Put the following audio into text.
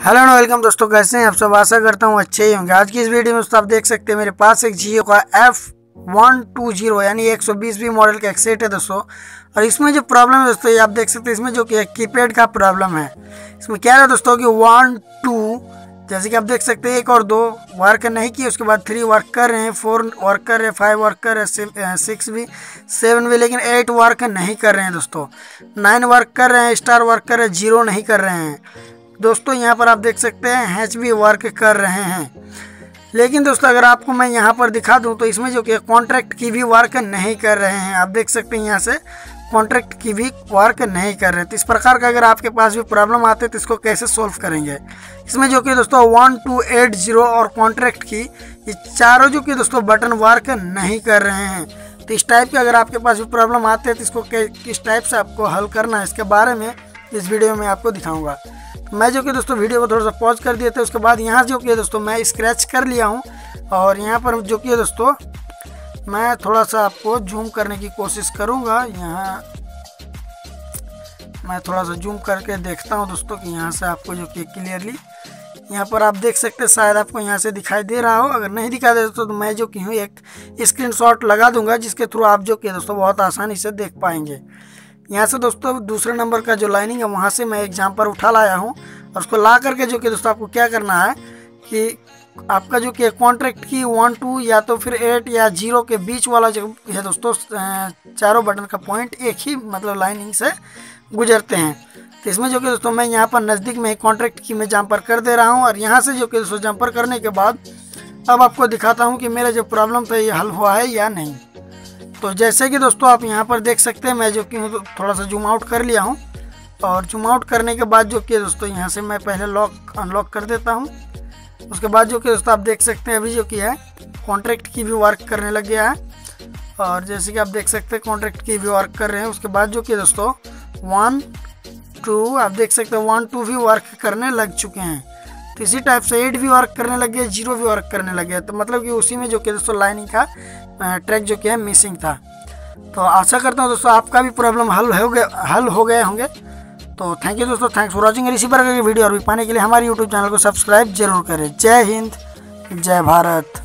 Hello and welcome दोस्तों, कैसे हैं आप सब? आशा करता हूँ अच्छे ही होंगे। आज की इस वीडियो में दोस्तों, आप देख सकते हैं मेरे पास एक जियो का एफ़ वन टू ज़ीरो यानी एक सौ बीस बी मॉडल का एक सेट है दोस्तों। और इसमें जो प्रॉब्लम है दोस्तों, ये आप देख सकते हैं, इसमें जो कि कीपैड का प्रॉब्लम है। इसमें क्या है दोस्तों कि वन टू जैसे कि आप देख सकते हैं, एक और दो वर्क नहीं किए, उसके बाद थ्री वर्क कर रहे हैं फोर वर्क कर रहे हैं फाइव वर्क कर रहे हैं सिक्स भी सेवन भी, लेकिन एट वर्क नहीं कर रहे हैं दोस्तों। नाइन वर्क कर रहे हैं स्टार वर्क कर रहे हैं ज़ीरो नहीं कर रहे हैं। दोस्तों, यहाँ पर आप देख सकते हैं हैच भी वर्क कर रहे हैं। लेकिन दोस्तों, अगर आपको मैं यहाँ पर दिखा दूँ तो इसमें जो कि कॉन्ट्रैक्ट की भी वर्क नहीं कर रहे हैं। आप देख सकते हैं यहाँ से कॉन्ट्रैक्ट की भी वर्क नहीं कर रहे। तो इस प्रकार का अगर आपके पास भी प्रॉब्लम आते तो इसको कैसे सोल्व करेंगे? इसमें जो कि दोस्तों वन टू एट ज़ीरो और कॉन्ट्रैक्ट की, ये चारों जो कि दोस्तों बटन वर्क नहीं कर रहे हैं। तो इस टाइप के अगर आपके पास भी प्रॉब्लम आते हैं तो इसको किस टाइप से आपको हल करना है, इसके बारे में इस वीडियो में आपको दिखाऊँगा। मैं जो कि दोस्तों वीडियो को थोड़ा सा पॉज कर दिए थे, उसके बाद यहाँ जो कि दोस्तों मैं स्क्रैच कर लिया हूँ और यहाँ पर जो कि दोस्तों मैं थोड़ा सा आपको जूम करने की कोशिश करूँगा। यहाँ मैं थोड़ा सा जूम करके देखता हूँ दोस्तों कि यहाँ से आपको जो कि क्लियरली यहाँ पर आप देख सकते हैं, शायद आपको यहाँ से दिखाई दे रहा हो। अगर नहीं दिखाई दे दोस्तों तो मैं जो कि हूँ एक स्क्रीनशॉट लगा दूँगा, जिसके थ्रू आप जो कि दोस्तों बहुत आसानी से देख पाएँगे। यहाँ से दोस्तों, दूसरे नंबर का जो लाइनिंग है, वहाँ से मैं एग्ज़ाम पर उठा लाया हूँ और उसको ला करके जो कि दोस्तों आपको क्या करना है कि आपका जो कि कॉन्ट्रैक्ट की वन टू या तो फिर एट या ज़ीरो के बीच वाला जो है दोस्तों चारों बटन का पॉइंट एक ही मतलब लाइनिंग से गुजरते हैं। तो इसमें जो कि दोस्तों, मैं यहाँ पर नज़दीक में कॉन्ट्रैक्ट की मैं जंपर कर दे रहा हूँ और यहाँ से जो कि दोस्तों जंपर करने के बाद अब आपको दिखाता हूँ कि मेरा जो प्रॉब्लम था, ये हल हुआ है या नहीं। तो जैसे कि दोस्तों आप यहाँ पर देख सकते हैं, मैं जो कि हूँ, थोड़ा सा जूम आउट कर लिया हूँ। और जूम आउट करने के बाद जो कि दोस्तों यहाँ से मैं पहले लॉक अनलॉक कर देता हूँ। उसके बाद जो कि दोस्तों आप देख सकते हैं, अभी जो कि है कॉन्ट्रैक्ट की भी वर्क करने लग गया है। और जैसे कि आप देख सकते हैं कॉन्ट्रैक्ट की भी वर्क कर रहे हैं। उसके बाद जो कि दोस्तों वन टू आप देख सकते हैं वन टू भी वर्क करने लग चुके हैं। तो इसी टाइप से एट भी वर्क करने लगे ज़ीरो भी वर्क करने लगे तो मतलब कि उसी में जो कि दोस्तों लाइनिंग का ट्रैक जो कि है मिसिंग था। तो आशा करता हूँ दोस्तों आपका भी प्रॉब्लम हल हो गए, हल हो गए होंगे। तो थैंक यू दोस्तों थैंक्स फॉर वॉचिंग इसी प्रकार की वीडियो और भी पाने के लिए हमारे यूट्यूब चैनल को सब्सक्राइब ज़रूर करें। जय हिंद, जय भारत।